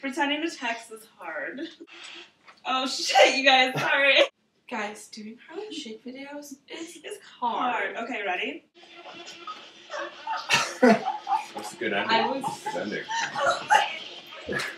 Pretending to text is hard. Oh shit, you guys, sorry. guys, doing Harlem Shake videos is, is hard. hard. Okay, ready? That's a good ending. I was...